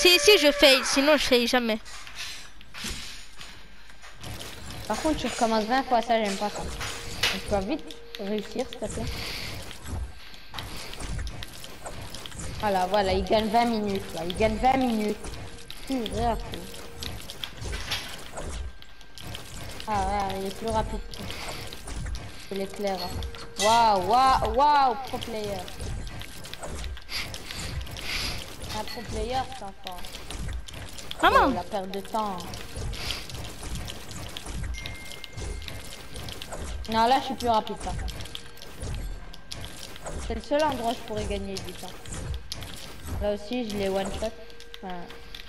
Si, si, je fail. Sinon, je fail jamais. Par contre, tu recommences 20 fois, ça, j'aime pas ça. Tu vas vite réussir, s'il te plaît. Voilà, voilà, il gagne 20 minutes, là. Il gagne 20 minutes. Ah, ouais, il est plus rapide que l'éclair. hein. Waouh, waouh, waouh, pro player. Player, fort. Maman, Oh, la perte de temps. Non, là, je suis plus rapide, par contre. C'est le seul endroit où je pourrais gagner du temps. Là aussi, je les one-shot. Enfin...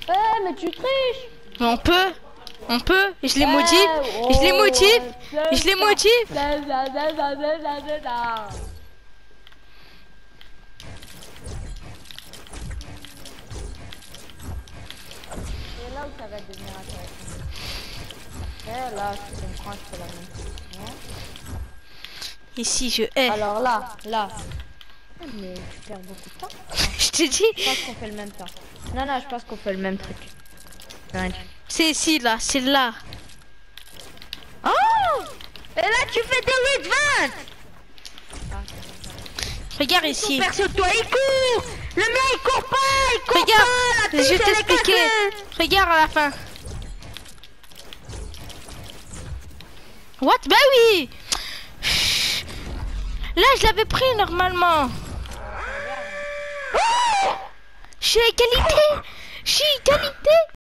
Eh, mais tu triches mais on peut. On peut. Et je les motive. Et je les motive. Et je les motive. Ça va devenir intéressant. Eh, là, si tu me prends, je fais la même chose. Ici, je hais. Alors là, là. Ah, Mais tu perds beaucoup de temps. Je te dis. Je pense qu'on fait le même temps. Non, non, je pense qu'on fait le même truc. C'est ici, là. C'est là. Oh Et là, tu fais des 8-20 Regarde ici. Perso, toi, il court Le mec, il court pas Il court Regarde. pas Je vais t'expliquer. Regarde à la fin. What? Bah oui Là, je l'avais pris normalement. Je suis à égalité.